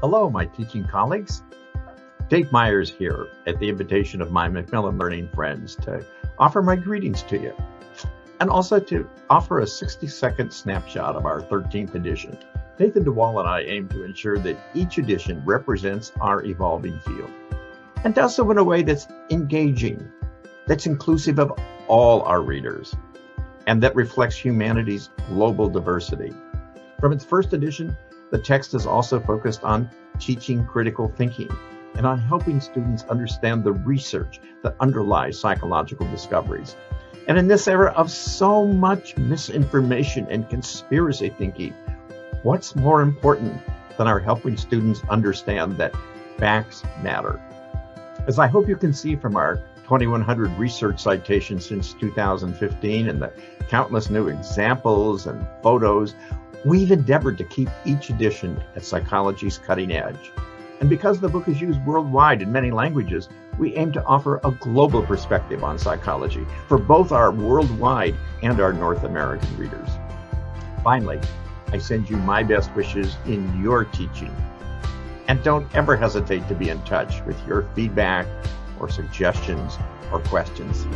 Hello, my teaching colleagues. Dave Myers here at the invitation of my Macmillan Learning friends to offer my greetings to you and also to offer a 60 second snapshot of our 13th edition. Nathan DeWall and I aim to ensure that each edition represents our evolving field and does so in a way that's engaging, that's inclusive of all our readers, and that reflects humanity's global diversity. From its first edition, the text is also focused on teaching critical thinking and on helping students understand the research that underlies psychological discoveries. And in this era of so much misinformation and conspiracy thinking, what's more important than our helping students understand that facts matter? As I hope you can see from our 2100 research citations since 2015 and the countless new examples and photos, We've endeavored to keep each edition at psychology's cutting edge. And because the book is used worldwide in many languages, we aim to offer a global perspective on psychology for both our worldwide and our North American readers. Finally, I send you my best wishes in your teaching. And don't ever hesitate to be in touch with your feedback or suggestions or questions.